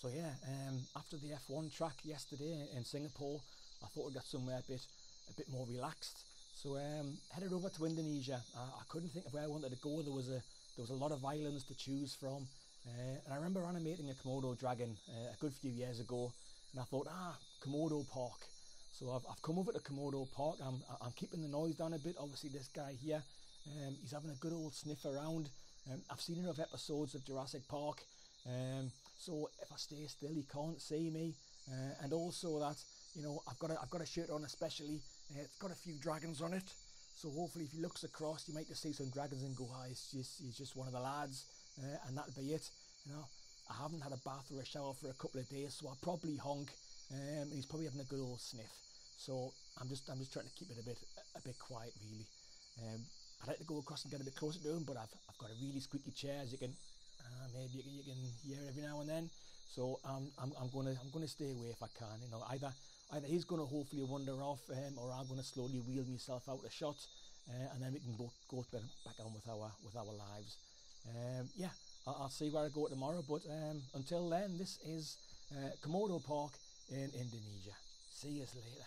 So yeah, um, after the F1 track yesterday in Singapore, I thought I'd get somewhere a bit a bit more relaxed. So um, headed over to Indonesia. I, I, couldn't think of where I wanted to go. There was a there was a lot of islands to choose from, uh, and I remember animating a Komodo dragon uh, a good few years ago, and I thought, ah, Komodo Park. So I've, I've come over to Komodo Park. I'm I'm keeping the noise down a bit. Obviously, this guy here, um, he's having a good old sniff around. Um, I've seen enough episodes of Jurassic Park, um, so if I stay still, he can't see me. Uh, and also that you know I've got a, I've got a shirt on especially. Uh, it's got a few dragons on it. So hopefully, if he looks across, you might just see some dragons and go, "Ah, he's just he's just one of the lads," uh, and that'll be it. You know, I haven't had a bath or a shower for a couple of days, so I'll probably honk. Um, he's probably having a good old sniff. So I'm just I'm just trying to keep it a bit a bit quiet, really. Um, I'd like to go across and get a bit closer to him, but I've I've got a really squeaky chair, as you can uh, maybe you can, hear every now and then. So um, I'm I'm gonna I'm gonna stay away if I can. You know, either either he's gonna hopefully wander off, um, or I'm gonna slowly wheel myself out a shot, uh, and then we can both go back on with our with our lives. Um, yeah, I'll, I'll, see where I go tomorrow. But um, until then, this is uh, Komodo Park in Indonesia. See you later.